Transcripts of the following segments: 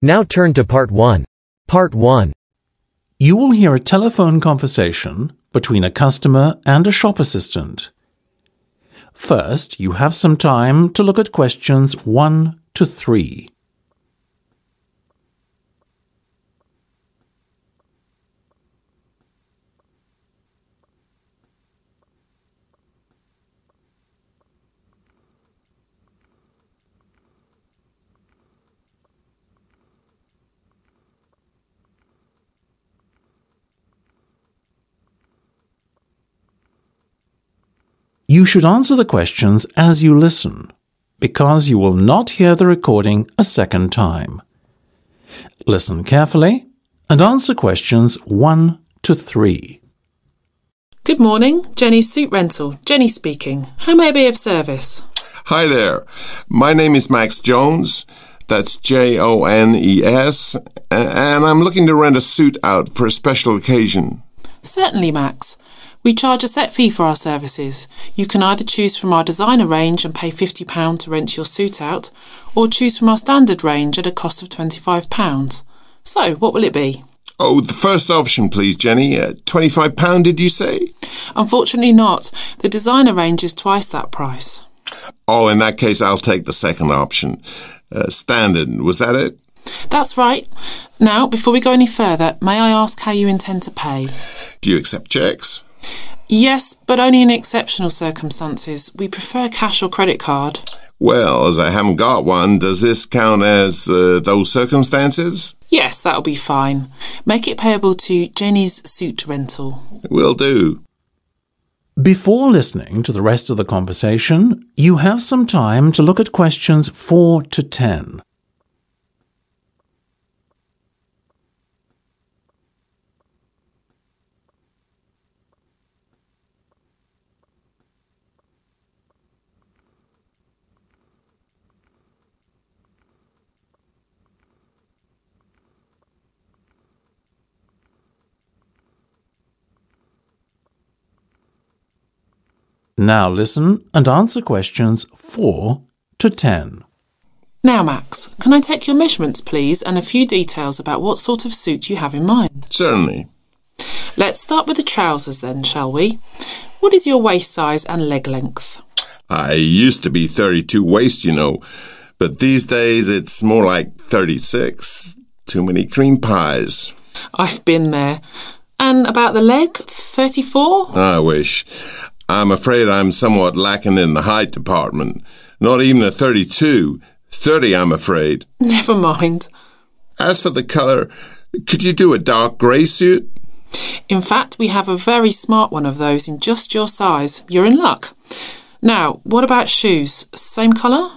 Now turn to Part 1. Part 1. You will hear a telephone conversation between a customer and a shop assistant. First, you have some time to look at questions 1 to 3. You should answer the questions as you listen, because you will not hear the recording a second time. Listen carefully and answer questions 1 to 3. Good morning, Jenny's Suit Rental. Jenny speaking. How may I be of service? Hi there. My name is Max Jones. That's J O N E S. And I'm looking to rent a suit out for a special occasion. Certainly, Max. We charge a set fee for our services. You can either choose from our designer range and pay £50 to rent your suit out, or choose from our standard range at a cost of £25. So, what will it be? Oh, the first option, please, Jenny. Uh, £25, did you say? Unfortunately, not. The designer range is twice that price. Oh, in that case, I'll take the second option. Uh, standard, was that it? That's right. Now, before we go any further, may I ask how you intend to pay? Do you accept checks? Yes, but only in exceptional circumstances. We prefer cash or credit card. Well, as I haven't got one, does this count as uh, those circumstances? Yes, that'll be fine. Make it payable to Jenny's Suit Rental. Will do. Before listening to the rest of the conversation, you have some time to look at questions 4 to 10. Now listen and answer questions 4 to 10. Now, Max, can I take your measurements, please, and a few details about what sort of suit you have in mind? Certainly. Let's start with the trousers then, shall we? What is your waist size and leg length? I used to be 32 waist, you know, but these days it's more like 36. Too many cream pies. I've been there. And about the leg, 34? I wish. I'm afraid I'm somewhat lacking in the height department. Not even a 32. 30, I'm afraid. Never mind. As for the colour, could you do a dark grey suit? In fact, we have a very smart one of those in just your size. You're in luck. Now, what about shoes? Same colour?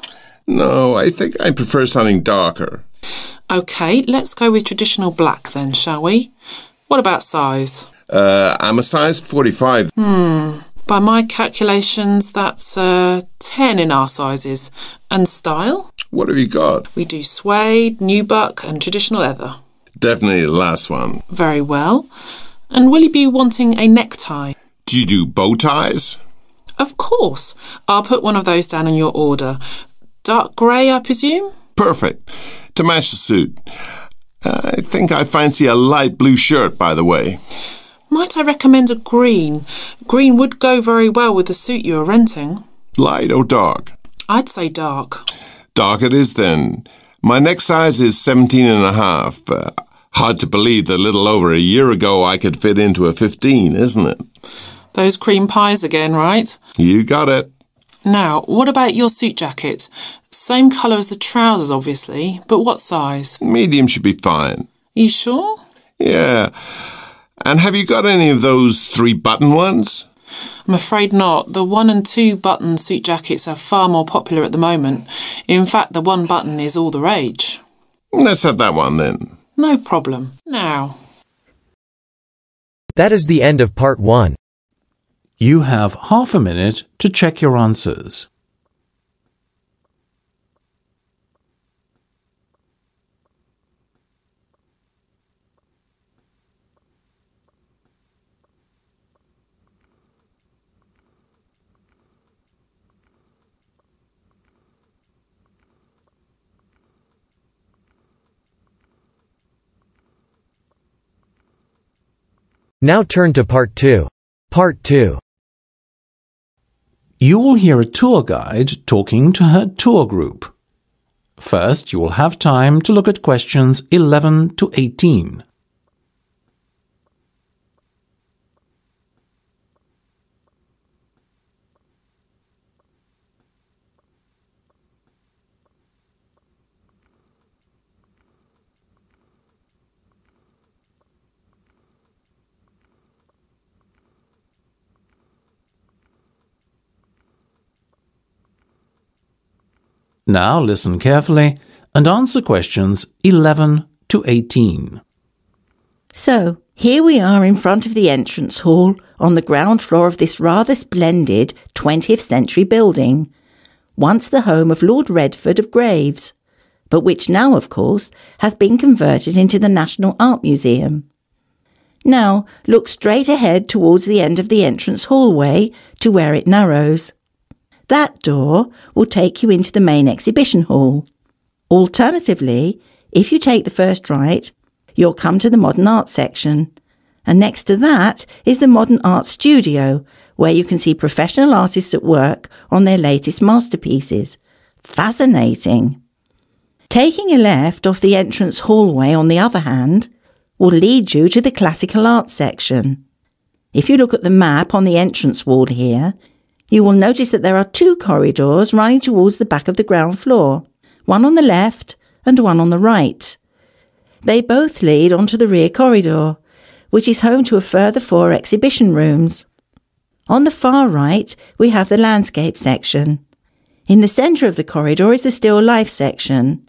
No, I think I prefer something darker. OK, let's go with traditional black then, shall we? What about size? Uh, I'm a size 45. Hmm. By my calculations, that's uh, 10 in our sizes. And style? What have you got? We do suede, nubuck, and traditional leather. Definitely the last one. Very well. And will you be wanting a necktie? Do you do bow ties? Of course. I'll put one of those down in your order. Dark grey, I presume? Perfect. To match the suit. I think I fancy a light blue shirt, by the way. Might I recommend a green? Green would go very well with the suit you are renting. Light or dark? I'd say dark. Dark it is then. My next size is 17 and a half. Uh, hard to believe that a little over a year ago I could fit into a 15, isn't it? Those cream pies again, right? You got it. Now, what about your suit jacket? Same colour as the trousers, obviously, but what size? Medium should be fine. You sure? Yeah. And have you got any of those three button ones? I'm afraid not. The one and two button suit jackets are far more popular at the moment. In fact, the one button is all the rage. Let's have that one then. No problem. Now. That is the end of part 1. You have half a minute to check your answers. Now turn to Part 2. Part 2. You will hear a tour guide talking to her tour group. First, you will have time to look at questions 11 to 18. Now listen carefully and answer questions 11 to 18. So, here we are in front of the entrance hall on the ground floor of this rather splendid 20th century building, once the home of Lord Redford of Graves, but which now, of course, has been converted into the National Art Museum. Now, look straight ahead towards the end of the entrance hallway to where it narrows. That door will take you into the main exhibition hall. Alternatively, if you take the first right, you'll come to the modern art section. And next to that is the modern art studio, where you can see professional artists at work on their latest masterpieces. Fascinating. Taking a left off the entrance hallway, on the other hand, will lead you to the classical art section. If you look at the map on the entrance wall here, you will notice that there are two corridors running towards the back of the ground floor, one on the left and one on the right. They both lead onto the rear corridor, which is home to a further four exhibition rooms. On the far right, we have the landscape section. In the centre of the corridor is the still life section.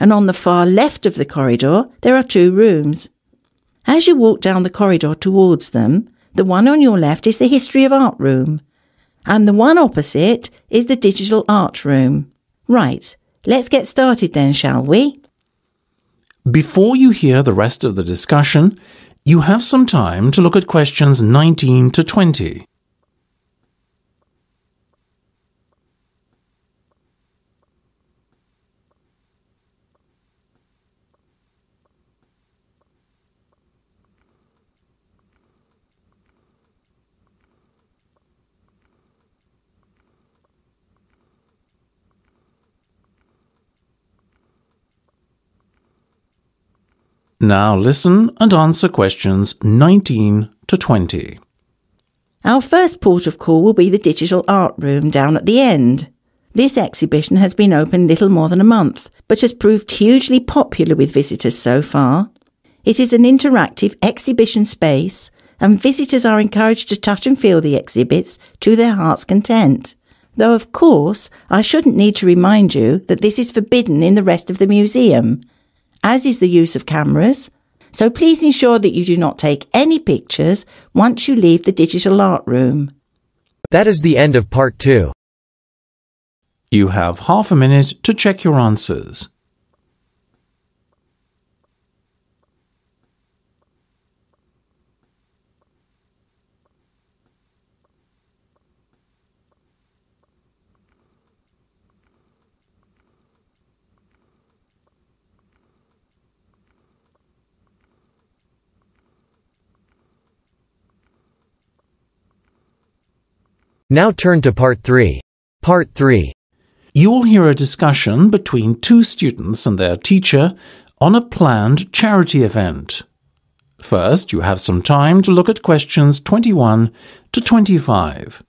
And on the far left of the corridor, there are two rooms. As you walk down the corridor towards them, the one on your left is the history of art room, and the one opposite is the digital art room. Right, let's get started then, shall we? Before you hear the rest of the discussion, you have some time to look at questions 19 to 20. Now listen and answer questions 19 to 20. Our first port of call will be the digital art room down at the end. This exhibition has been open little more than a month, but has proved hugely popular with visitors so far. It is an interactive exhibition space, and visitors are encouraged to touch and feel the exhibits to their heart's content. Though, of course, I shouldn't need to remind you that this is forbidden in the rest of the museum, as is the use of cameras. So please ensure that you do not take any pictures once you leave the digital art room. That is the end of Part 2. You have half a minute to check your answers. Now turn to Part 3. Part 3. You will hear a discussion between two students and their teacher on a planned charity event. First, you have some time to look at questions 21 to 25.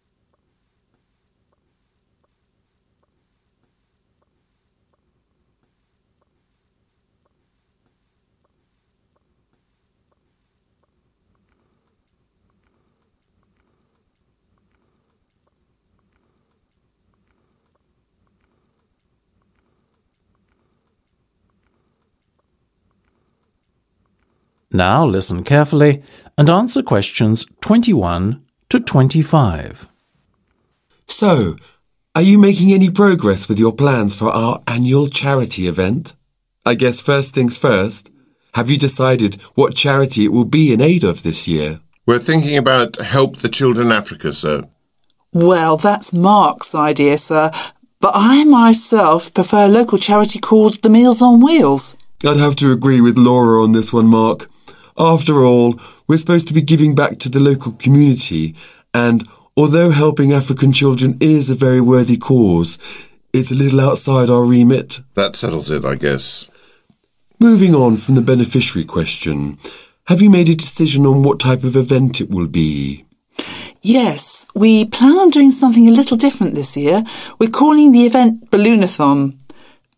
Now listen carefully and answer questions 21 to 25. So, are you making any progress with your plans for our annual charity event? I guess first things first. Have you decided what charity it will be in aid of this year? We're thinking about Help the Children Africa, sir. Well, that's Mark's idea, sir. But I myself prefer a local charity called the Meals on Wheels. I'd have to agree with Laura on this one, Mark. After all, we're supposed to be giving back to the local community, and although helping African children is a very worthy cause, it's a little outside our remit. That settles it, I guess. Moving on from the beneficiary question, have you made a decision on what type of event it will be? Yes, we plan on doing something a little different this year. We're calling the event Balloonathon.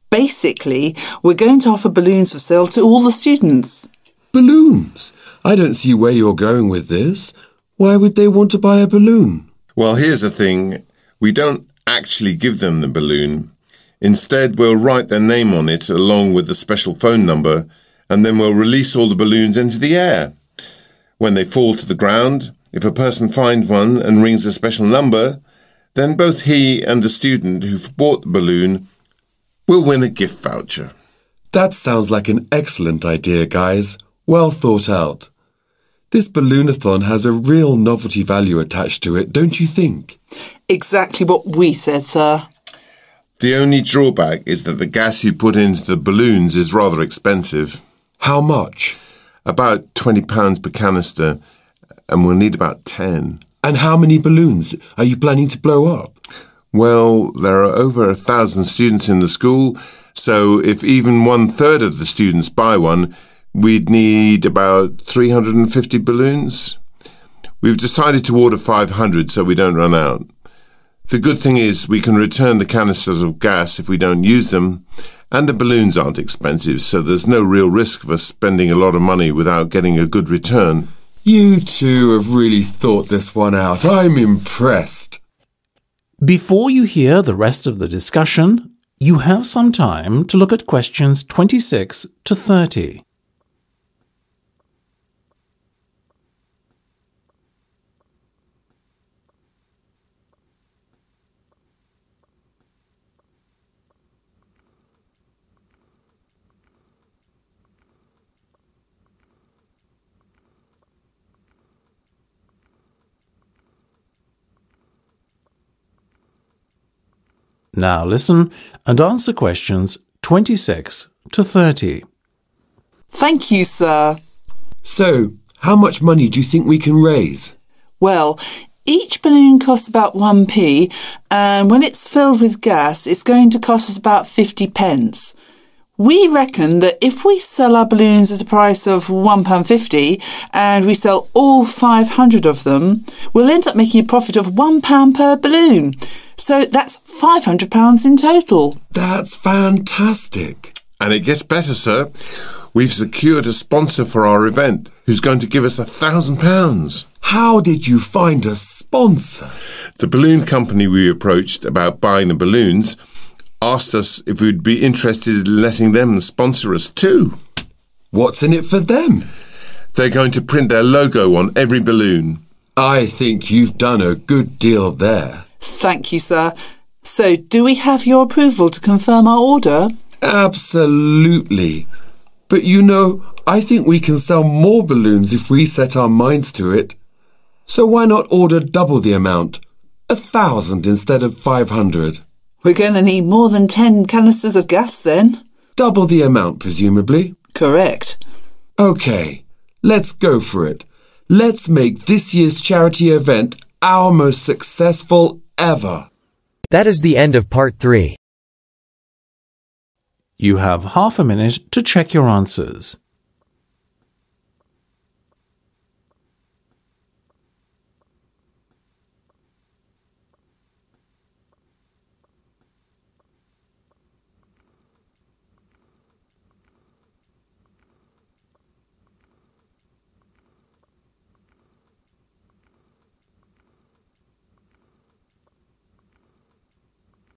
Basically, we're going to offer balloons for sale to all the students. Balloons? I don't see where you're going with this. Why would they want to buy a balloon? Well, here's the thing we don't actually give them the balloon. Instead, we'll write their name on it along with the special phone number, and then we'll release all the balloons into the air. When they fall to the ground, if a person finds one and rings a special number, then both he and the student who've bought the balloon will win a gift voucher. That sounds like an excellent idea, guys. Well thought out. This balloonathon has a real novelty value attached to it, don't you think? Exactly what we said, sir. The only drawback is that the gas you put into the balloons is rather expensive. How much? About £20 per canister, and we'll need about 10. And how many balloons are you planning to blow up? Well, there are over a thousand students in the school, so if even one third of the students buy one, we'd need about 350 balloons. We've decided to order 500 so we don't run out. The good thing is we can return the canisters of gas if we don't use them, and the balloons aren't expensive, so there's no real risk of us spending a lot of money without getting a good return. You two have really thought this one out. I'm impressed. Before you hear the rest of the discussion, you have some time to look at questions 26 to 30. Now listen and answer questions 26 to 30. Thank you, sir. So, how much money do you think we can raise? Well, each balloon costs about 1p, and when it's filled with gas, it's going to cost us about 50 pence. We reckon that if we sell our balloons at a price of £1.50 and we sell all 500 of them, we'll end up making a profit of £1 per balloon. So that's £500 in total. That's fantastic. And it gets better, sir. We've secured a sponsor for our event who's going to give us a thousand pounds. How did you find a sponsor? The balloon company we approached about buying the balloons asked us if we'd be interested in letting them sponsor us too. What's in it for them? They're going to print their logo on every balloon. I think you've done a good deal there. Thank you, sir. So, do we have your approval to confirm our order? Absolutely. But you know, I think we can sell more balloons if we set our minds to it. So why not order double the amount? A thousand instead of five hundred. We're going to need more than 10 canisters of gas then. Double the amount, presumably. Correct. Okay, let's go for it. Let's make this year's charity event our most successful ever. That is the end of part 3. You have half a minute to check your answers.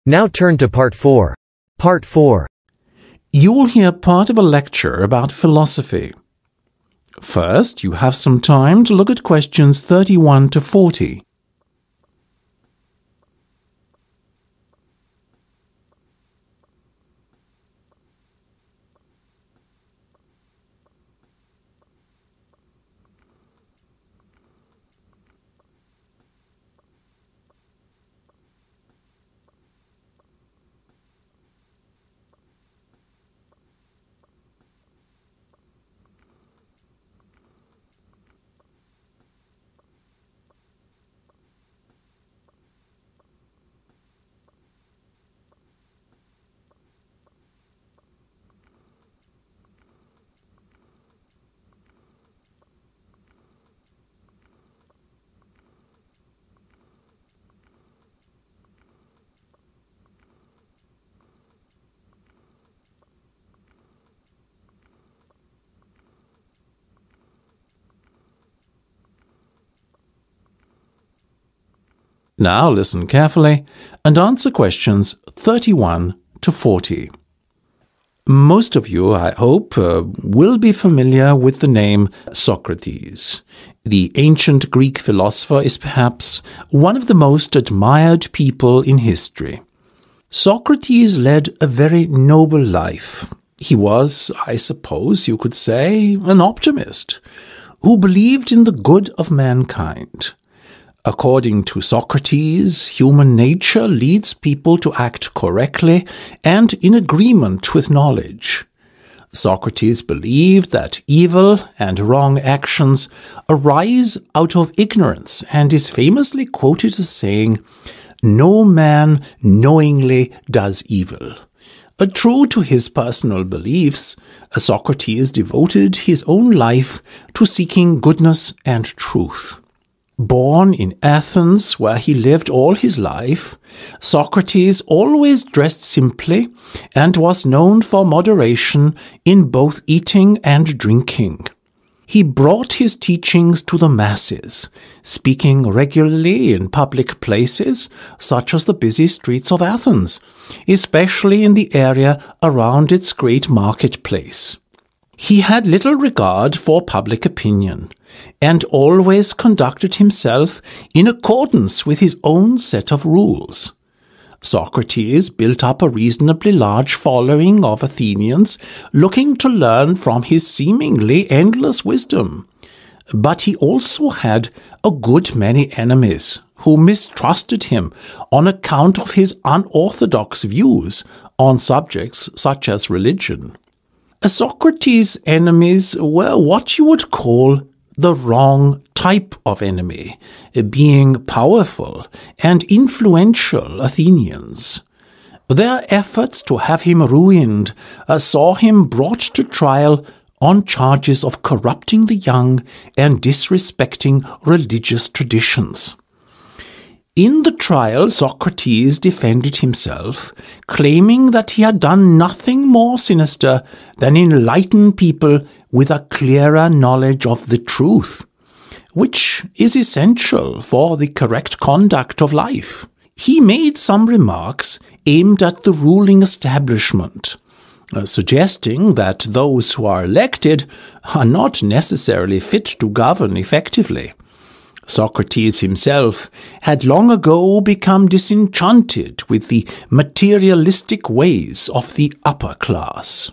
Now turn to part 4. Part 4. You will hear part of a lecture about philosophy. First, you have some time to look at questions 31 to 40. Now listen carefully and answer questions 31 to 40. Most of you, I hope, uh, will be familiar with the name Socrates. The ancient Greek philosopher is perhaps one of the most admired people in history. Socrates led a very noble life. He was, I suppose you could say, an optimist who believed in the good of mankind. According to Socrates, human nature leads people to act correctly and in agreement with knowledge. Socrates believed that evil and wrong actions arise out of ignorance and is famously quoted as saying, No man knowingly does evil. True to his personal beliefs, Socrates devoted his own life to seeking goodness and truth. Born in Athens, where he lived all his life, Socrates always dressed simply and was known for moderation in both eating and drinking. He brought his teachings to the masses, speaking regularly in public places such as the busy streets of Athens, especially in the area around its great marketplace. He had little regard for public opinion and always conducted himself in accordance with his own set of rules. Socrates built up a reasonably large following of Athenians looking to learn from his seemingly endless wisdom. But he also had a good many enemies who mistrusted him on account of his unorthodox views on subjects such as religion. Socrates' enemies were what you would call the wrong type of enemy, being powerful and influential Athenians. Their efforts to have him ruined uh, saw him brought to trial on charges of corrupting the young and disrespecting religious traditions. In the trial, Socrates defended himself, claiming that he had done nothing more sinister than enlighten people with a clearer knowledge of the truth, which is essential for the correct conduct of life. He made some remarks aimed at the ruling establishment, uh, suggesting that those who are elected are not necessarily fit to govern effectively. Socrates himself had long ago become disenchanted with the materialistic ways of the upper class.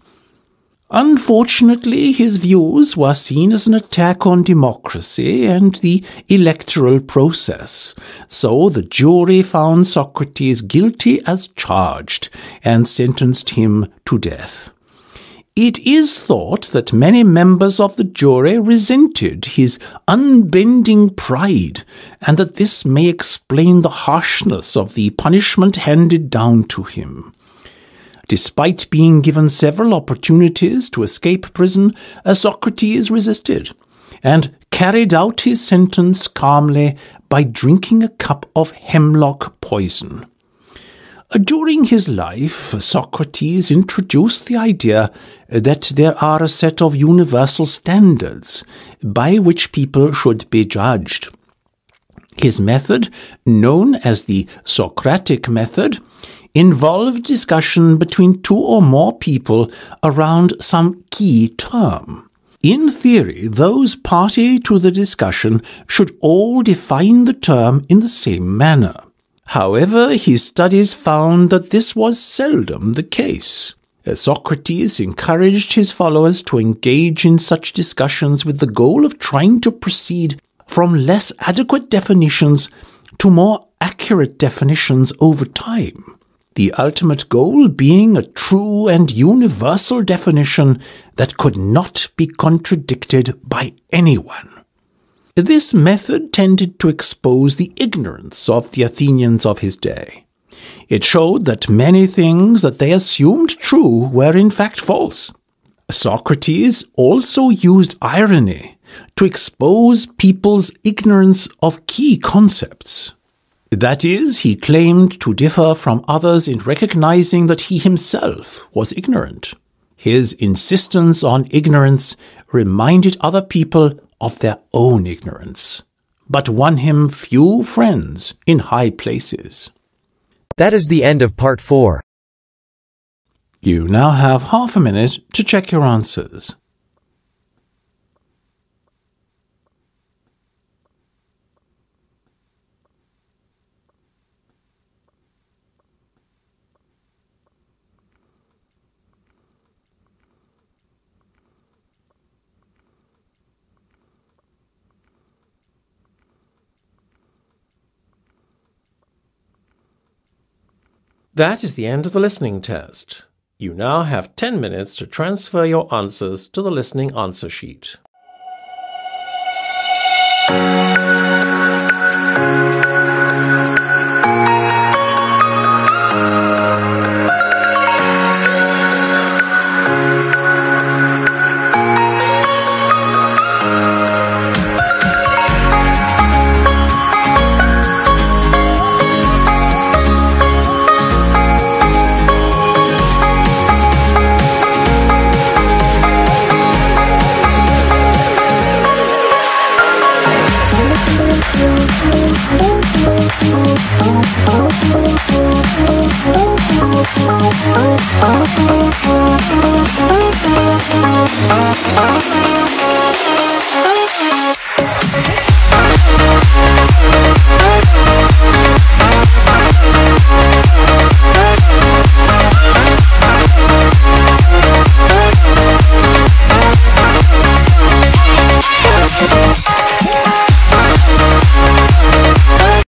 Unfortunately, his views were seen as an attack on democracy and the electoral process, so the jury found Socrates guilty as charged and sentenced him to death. It is thought that many members of the jury resented his unbending pride, and that this may explain the harshness of the punishment handed down to him. Despite being given several opportunities to escape prison, Socrates resisted and carried out his sentence calmly by drinking a cup of hemlock poison. During his life, Socrates introduced the idea that there are a set of universal standards by which people should be judged. His method, known as the Socratic method, involved discussion between two or more people around some key term. In theory, those party to the discussion should all define the term in the same manner. However, his studies found that this was seldom the case. Socrates encouraged his followers to engage in such discussions with the goal of trying to proceed from less adequate definitions to more accurate definitions over time. The ultimate goal being a true and universal definition that could not be contradicted by anyone. This method tended to expose the ignorance of the Athenians of his day. It showed that many things that they assumed true were in fact false. Socrates also used irony to expose people's ignorance of key concepts. That is, he claimed to differ from others in recognizing that he himself was ignorant. His insistence on ignorance reminded other people of their own ignorance. but won him few friends in high places. That is the end of part 4. You now have half a minute to check your answers. That is the end of the listening test. You now have 10 minutes to transfer your answers to the listening answer sheet.